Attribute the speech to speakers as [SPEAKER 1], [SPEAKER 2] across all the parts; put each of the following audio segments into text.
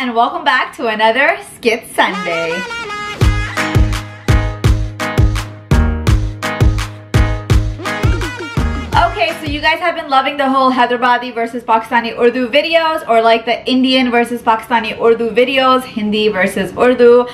[SPEAKER 1] and welcome back to another Skit Sunday. Okay, so you guys have been loving the whole Hyderabadi versus Pakistani Urdu videos or like the Indian versus Pakistani Urdu videos, Hindi versus Urdu.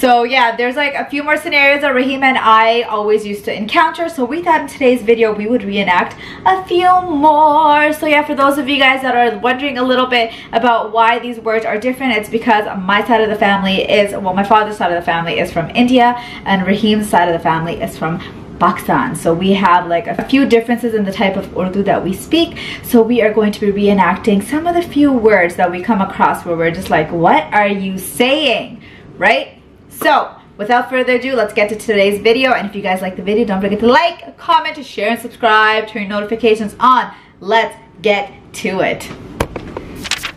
[SPEAKER 1] So yeah, there's like a few more scenarios that Raheem and I always used to encounter. So we thought in today's video we would reenact a few more. So yeah, for those of you guys that are wondering a little bit about why these words are different, it's because my side of the family is, well, my father's side of the family is from India and Raheem's side of the family is from Pakistan. So we have like a few differences in the type of Urdu that we speak. So we are going to be reenacting some of the few words that we come across where we're just like, what are you saying? Right? So without further ado, let's get to today's video. And if you guys like the video, don't forget to like, comment, share, and subscribe. Turn notifications on. Let's get to it.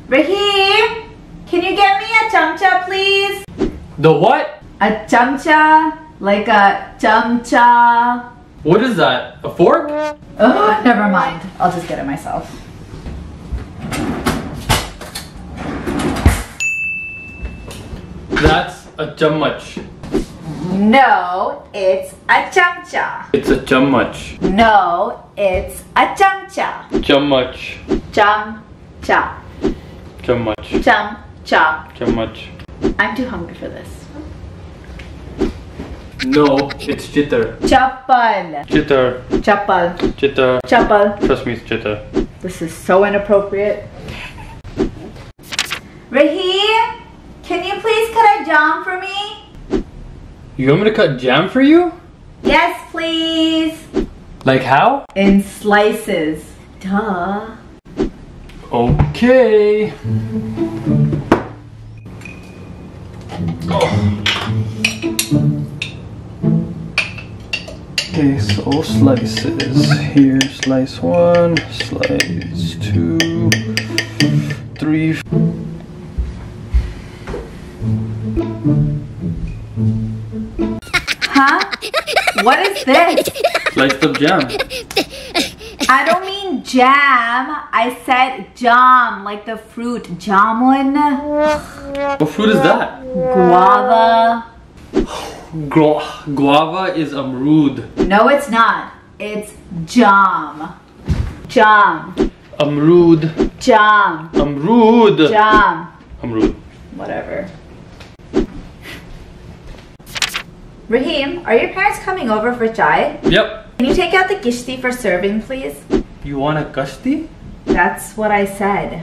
[SPEAKER 1] Raheem, can you get me a chamcha, please?
[SPEAKER 2] The what?
[SPEAKER 1] A chamcha, like a chamcha.
[SPEAKER 2] What is that? A fork?
[SPEAKER 1] Oh, never mind. I'll just get it myself.
[SPEAKER 2] That's a chammach.
[SPEAKER 1] No, it's a chamcha.
[SPEAKER 2] It's a chammach.
[SPEAKER 1] No, it's a chamcha.
[SPEAKER 2] Chammach.
[SPEAKER 1] Chamcha.
[SPEAKER 2] Chammach.
[SPEAKER 1] Chamcha.
[SPEAKER 2] Chammach.
[SPEAKER 1] I'm too hungry for this.
[SPEAKER 2] No, it's chitter.
[SPEAKER 1] Chappal.
[SPEAKER 2] Chitter.
[SPEAKER 1] Chappal.
[SPEAKER 2] Chitter.
[SPEAKER 1] Chappal.
[SPEAKER 2] Trust me, it's chitter.
[SPEAKER 1] This is so inappropriate. Raheem, please cut a jam for me?
[SPEAKER 2] You want me to cut jam for you?
[SPEAKER 1] Yes, please.
[SPEAKER 2] Like how?
[SPEAKER 1] In slices. Duh.
[SPEAKER 2] Okay. Okay, so slices. Here, slice one, slice two, three.
[SPEAKER 1] Huh? What is this?
[SPEAKER 2] Sliced up jam.
[SPEAKER 1] I don't mean jam. I said jam, like the fruit. Jamun.
[SPEAKER 2] What fruit is that?
[SPEAKER 1] Guava.
[SPEAKER 2] Gu- guava is amrud.
[SPEAKER 1] No, it's not. It's jam. Jam.
[SPEAKER 2] Amrud.
[SPEAKER 1] Jam.
[SPEAKER 2] Amrud.
[SPEAKER 1] Jam.
[SPEAKER 2] Amrud.
[SPEAKER 1] Whatever. Raheem, are your parents coming over for chai?
[SPEAKER 2] Yep.
[SPEAKER 1] Can you take out the gishti for serving, please?
[SPEAKER 2] You want a kashti?
[SPEAKER 1] That's what I said.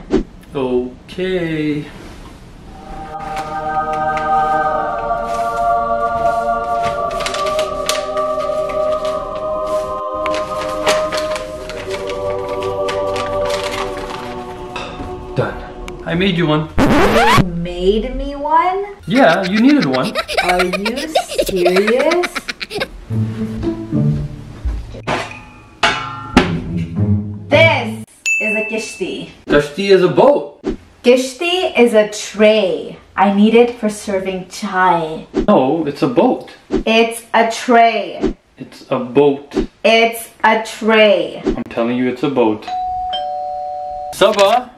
[SPEAKER 2] Okay. Done. I made you one.
[SPEAKER 1] You made me one?
[SPEAKER 2] Yeah, you needed one.
[SPEAKER 1] Are you serious? This is a gishti.
[SPEAKER 2] Kashti is a boat.
[SPEAKER 1] Gishti is a tray. I need it for serving chai.
[SPEAKER 2] No, it's a boat.
[SPEAKER 1] It's a tray.
[SPEAKER 2] It's a boat.
[SPEAKER 1] It's a tray.
[SPEAKER 2] I'm telling you, it's a boat. Saba,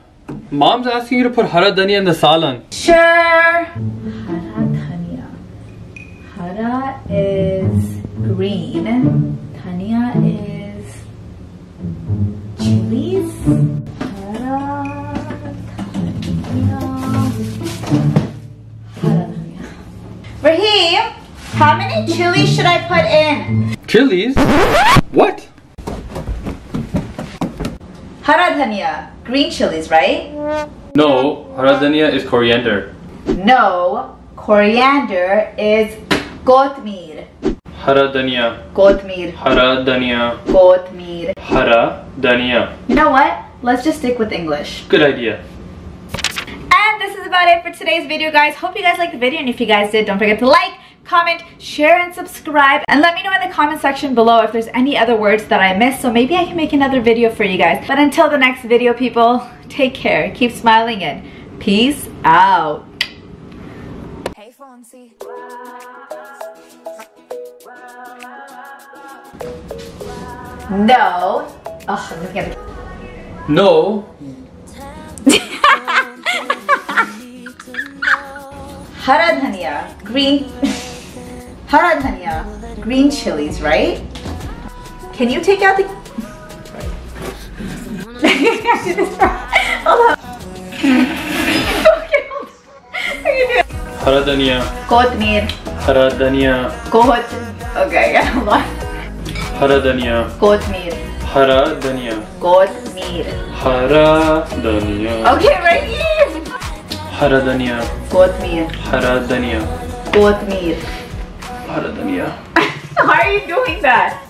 [SPEAKER 2] mom's asking you to put hara dhania in the salan.
[SPEAKER 1] Sure. Hara is green. Dhania is chilies. Hara dhania. Raheem, how many chilies should I put in?
[SPEAKER 2] Chilies? What?
[SPEAKER 1] Hara dhania. Green chilies, right?
[SPEAKER 2] No, hara dhania is coriander.
[SPEAKER 1] No. Coriander is kotmir.
[SPEAKER 2] Hara dhania.
[SPEAKER 1] Kotmir.
[SPEAKER 2] Hara dhania.
[SPEAKER 1] Kotmir.
[SPEAKER 2] Hara dhania.
[SPEAKER 1] You know what? Let's just stick with English.
[SPEAKER 2] Good idea.
[SPEAKER 1] And this is about it for today's video, guys. Hope you guys liked the video. And if you guys did, don't forget to like, comment, share, and subscribe. And let me know in the comment section below if there's any other words that I missed. So maybe I can make another video for you guys. But until the next video, people, take care. Keep smiling and peace out. No. Oh, I'm looking at the
[SPEAKER 2] No,
[SPEAKER 1] hara dhania, green, hara dhania, green chilies, right? Can you take out the... hold on. okay, hold. Okay.
[SPEAKER 2] Hara dhania.
[SPEAKER 1] Kotmir,
[SPEAKER 2] Hara dhania.
[SPEAKER 1] kot. Okay, yeah, hold on.
[SPEAKER 2] Hara dhania.
[SPEAKER 1] Kotmir,
[SPEAKER 2] Hara dhania.
[SPEAKER 1] kotmir.
[SPEAKER 2] Hara dhania.
[SPEAKER 1] Okay, right here.
[SPEAKER 2] Hara dhania.
[SPEAKER 1] Kotmir,
[SPEAKER 2] Hara dhania.
[SPEAKER 1] kotmir.
[SPEAKER 2] Hara dhania.
[SPEAKER 1] How are you doing that?